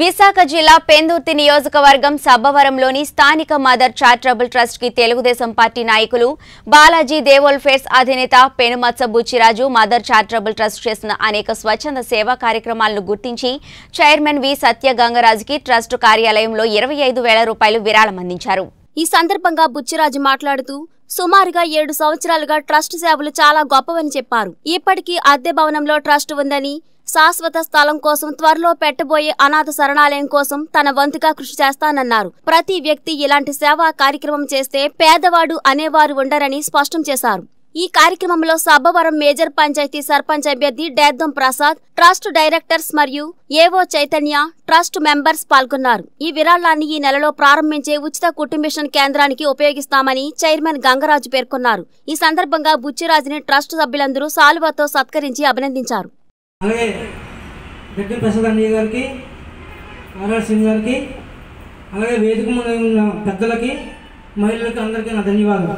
విశాఖ జిల్లా పెందుర్తి నియోజకవర్గం సబ్బవరంలోని స్థానిక మదర్ చారిటబుల్ ట్రస్ట్కి తెలుగుదేశం పార్టీ నాయకులు బాలాజీ దేవోల్ఫేర్స్ అధినేత Penumatsa Buchiraju mother charitable trust చేసిన అనేక స్వచ్ఛంద సేవా కార్యక్రమాలను గుర్తించి చైర్మన్ వి సత్య గంగరాజుకి ట్రస్ట్ కార్యాలయంలో ఇరవై ఐదు వేల రూపాయలు విరాళం అందించారు. ఈ సందర్భంగా బుచ్చిరాజు మాట్లాడుతూ సుమారుగా ఏడు సంవత్సరాలుగా ట్రస్ట్ సేవలు చాలా గొప్పవని చెప్పారు. ఇప్పటికీ అద్దె భవనంలో ట్రస్ట్ ఉందని శాశ్వత స్థలం కోసం త్వరలో పెట్టబోయే అనాథ శరణాలయం కోసం తన వంతుగా కృషి చేస్తానన్నారు. ప్రతి వ్యక్తి ఇలాంటి సేవా కార్యక్రమం చేస్తే పేదవాడు అనేవారు ఉండరని స్పష్టం చేశారు. ఈ కార్యక్రమంలో సబ్బవరం మేజర్ పంచాయతీ సర్పంచ్ అభ్యర్థి డేద్దం ప్రసాద్ ట్రస్ట్ డైరెక్టర్స్ మరియు ఏవో చైతన్య ట్రస్ట్ మెంబర్స్ పాల్గొన్నారు. ఈ విరాళాన్ని ఈ నెలలో ప్రారంభించే ఉచిత కుటుంబిషన్ కేంద్రానికి ఉపయోగిస్తామని చైర్మన్ గంగరాజు పేర్కొన్నారు. ఈ సందర్భంగా బుచ్చిరాజుని ట్రస్ట్ సభ్యులందరూ సాలువతో సత్కరించి అభినందించారు. అలాగే గడ్డి ప్రసాద్ అన్నయ్య గారికి ఆర్ఆర్ సింగ్ గారికి అలాగే వేదిక మీద ఉన్న పెద్దలకి మహిళలకి అందరికీ నా ధన్యవాదాలు.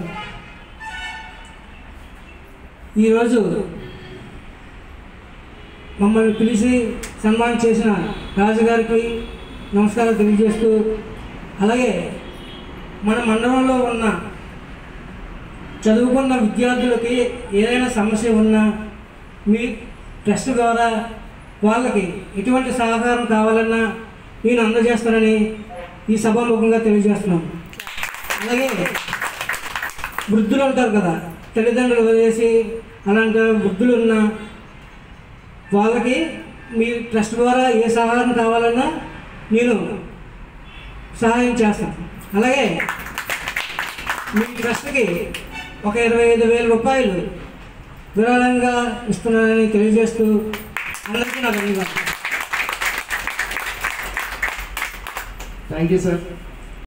ఈరోజు మమ్మల్ని పిలిచి సన్మానం చేసిన రాజుగారికి నమస్కారాలు తెలియజేస్తూ అలాగే మన మండలంలో ఉన్న చదువుకున్న విద్యార్థులకి ఏదైనా సమస్య ఉన్నా మీ ట్రస్ట్ ద్వారా వాళ్ళకి ఎటువంటి సహకారం కావాలన్నా నేను అందజేస్తానని ఈ సభాముఖంగా తెలియజేస్తున్నాం అలాగే వృద్ధులు ఉంటారు కదా తల్లిదండ్రులు వదిలేసి అలాంటి వృద్ధులు ఉన్న వాళ్ళకి మీ ట్రస్ట్ ద్వారా ఏ సహాయం కావాలన్నా నేను సహాయం చేస్తాను. అలాగే మీ ట్రస్ట్కి ఒక ఇరవై ఐదు వేల రూపాయలు విరాళంగా ఇస్తున్నానని తెలియజేస్తూ అందరికీ నా ధన్యవాదాలు. Thank you sir